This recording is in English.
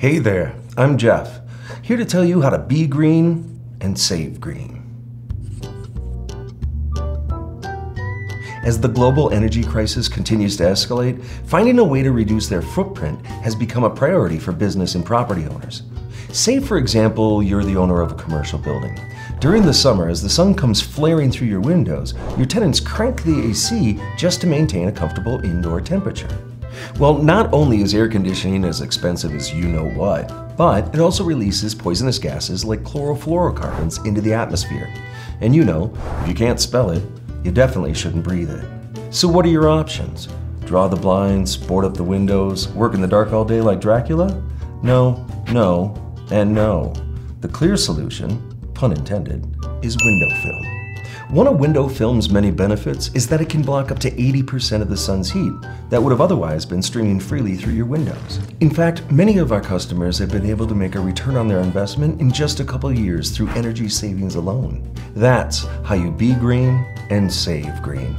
Hey there, I'm Jeff, here to tell you how to be green and save green. As the global energy crisis continues to escalate, finding a way to reduce their footprint has become a priority for business and property owners. Say, for example, you're the owner of a commercial building. During the summer, as the sun comes flaring through your windows, your tenants crank the AC just to maintain a comfortable indoor temperature. Well, not only is air conditioning as expensive as you know what, but it also releases poisonous gases like chlorofluorocarbons into the atmosphere. And you know, if you can't spell it, you definitely shouldn't breathe it. So what are your options? Draw the blinds, board up the windows, work in the dark all day like Dracula? No, no, and no. The clear solution, pun intended, is window film. One of window film's many benefits is that it can block up to 80% of the sun's heat that would have otherwise been streaming freely through your windows. In fact, many of our customers have been able to make a return on their investment in just a couple years through energy savings alone. That's how you be green and save green.